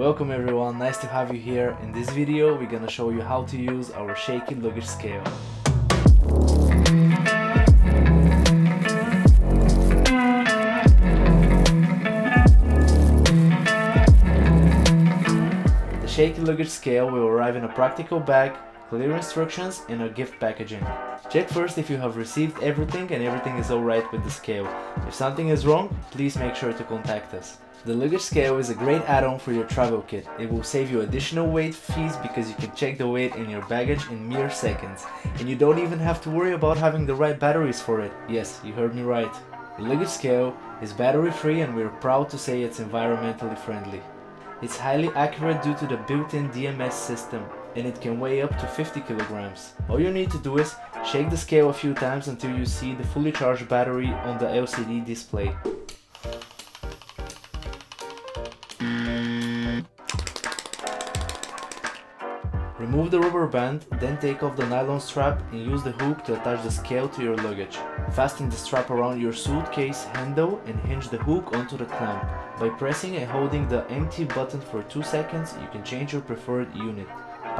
Welcome everyone, nice to have you here. In this video we're gonna show you how to use our Shakee luggage scale. The Shakee luggage scale will arrive in a practical bag, clear instructions and a gift packaging. Check first if you have received everything and everything is alright with the scale. If something is wrong, please make sure to contact us. The luggage scale is a great add-on for your travel kit. It will save you additional weight fees because you can check the weight in your baggage in mere seconds. And you don't even have to worry about having the right batteries for it. Yes, you heard me right. The luggage scale is battery free and we're proud to say it's environmentally friendly. It's highly accurate due to the built-in DMS system and it can weigh up to 50 kilograms. All you need to do is shake the scale a few times until you see the fully charged battery on the LCD display. Remove the rubber band, then take off the nylon strap and use the hook to attach the scale to your luggage. Fasten the strap around your suitcase handle and hinge the hook onto the clamp. By pressing and holding the empty button for 2 seconds, you can change your preferred unit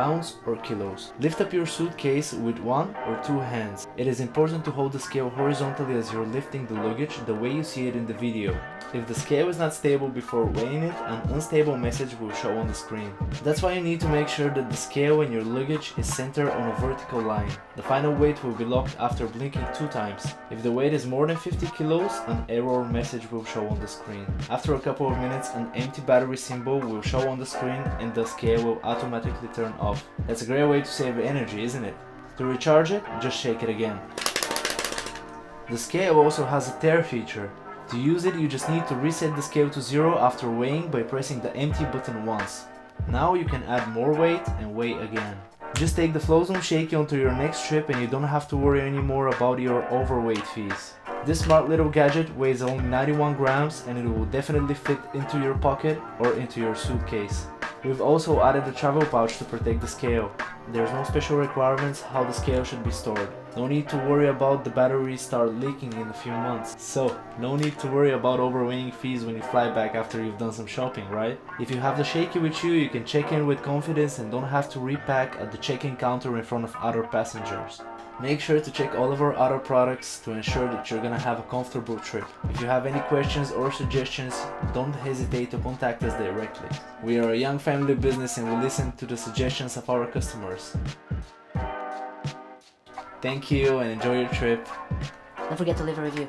pounds or kilos. Lift up your suitcase with one or two hands. It is important to hold the scale horizontally as you're lifting the luggage the way you see it in the video. If the scale is not stable before weighing it, an unstable message will show on the screen. That's why you need to make sure that the scale and your luggage is centered on a vertical line. The final weight will be locked after blinking two times. If the weight is more than 50 kilos, an error message will show on the screen. After a couple of minutes, an empty battery symbol will show on the screen and the scale will automatically turn off. That's a great way to save energy, isn't it? To recharge it, just shake it again. The scale also has a tare feature. To use it, you just need to reset the scale to zero after weighing by pressing the empty button once. Now you can add more weight and weigh again. Just take the Flowzoom Shakee onto your next trip and you don't have to worry anymore about your overweight fees. This smart little gadget weighs only 91 grams and it will definitely fit into your pocket or into your suitcase. We've also added a travel pouch to protect the scale. There's no special requirements how the scale should be stored. No need to worry about the battery start leaking in a few months. So, no need to worry about overweighing fees when you fly back after you've done some shopping, right? If you have the Shakee with you, you can check in with confidence and don't have to repack at the check-in counter in front of other passengers. Make sure to check all of our other products to ensure that you're gonna have a comfortable trip. If you have any questions or suggestions, don't hesitate to contact us directly. We are a young family business and we listen to the suggestions of our customers. Thank you and enjoy your trip. Don't forget to leave a review.